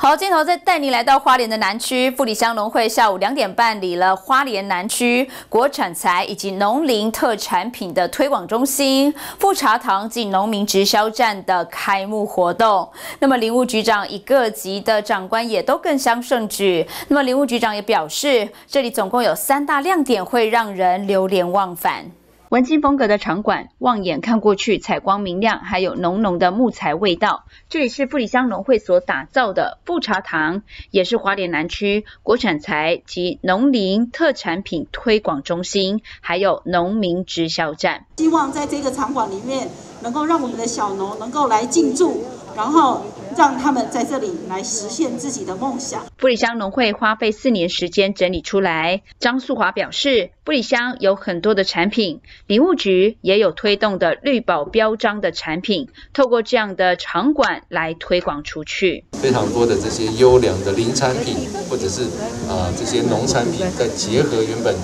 好，镜头再带你来到花莲的南区富里乡农会，下午两点半理了花莲南区国产材以及农林特产品的推广中心、富茶堂及农民直销站的开幕活动。那么林务局长以各级的长官也都更相盛举。那么林务局长也表示，这里总共有三大亮点，会让人流连忘返。文青风格的场馆，望眼看过去，采光明亮，还有浓浓的木材味道。这里是富里乡农会所打造的富茶堂，也是华联南区国产材及农林特产品推广中心，还有农民直销站。希望在这个场馆里面，能够让我们的小农能够来进驻。然后让他们在这里来实现自己的梦想。布里乡农会花费四年时间整理出来。张素华表示，布里乡有很多的产品，林务局也有推动的绿保标章的产品，透过这样的场馆来推广出去。非常多的这些优良的林产品，或者是啊这些农产品，再结合原本。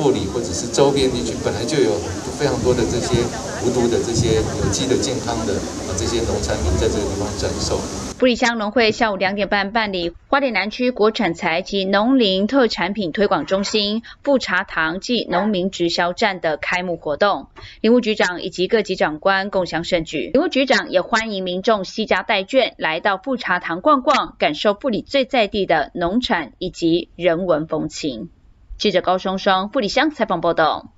护理或者是周边地区本来就有非常多的这些无毒的这些有机的健康的啊这些农产品在这个地方展售。布里乡农会下午两点半办理花莲南区国产材及农林特产品推广中心富茶堂暨农民直销站的开幕活动，林务局长以及各级长官共襄盛举。林务局长也欢迎民众悉家带眷来到富茶堂逛逛，感受布里最在地的农产以及人文风情。记者高双双傅里香采访报道。